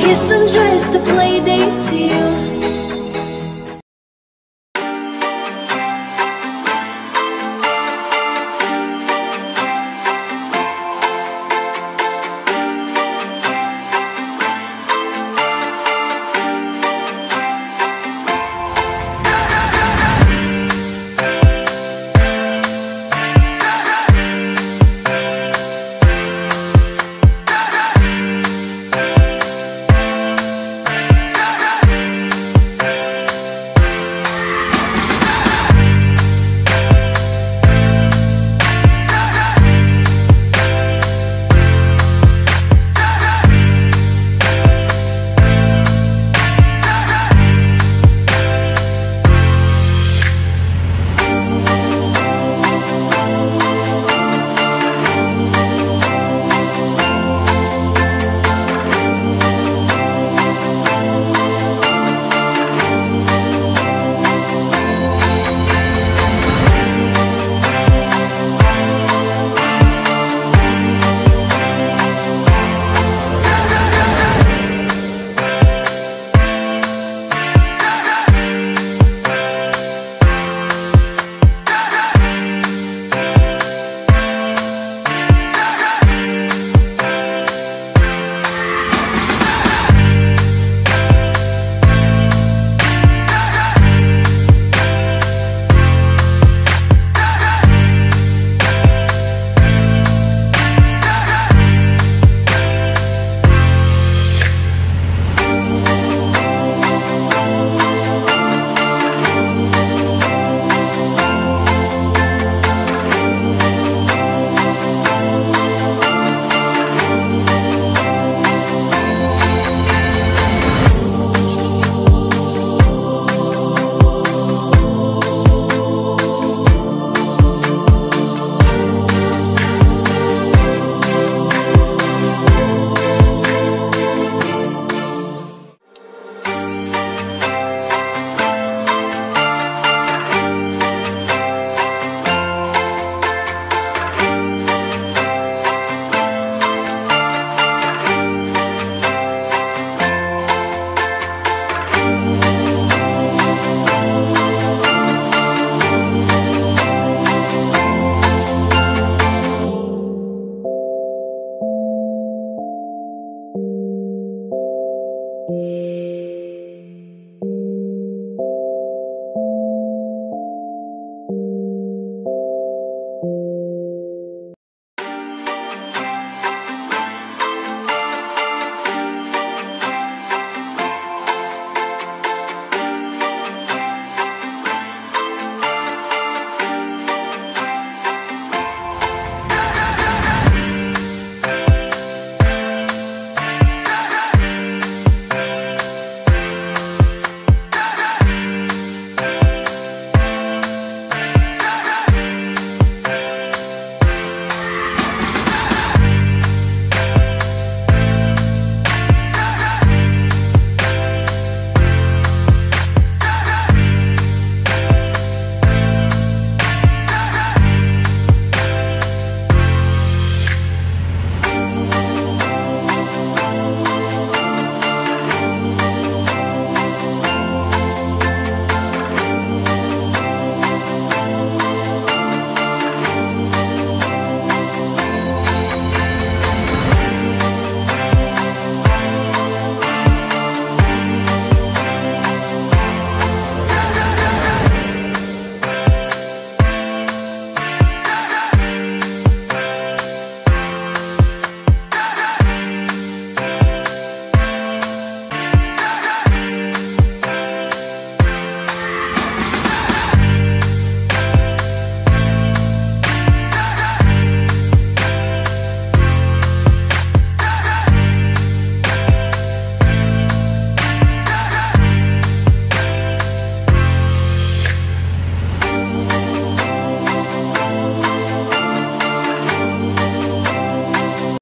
guess I'm just a play date to you.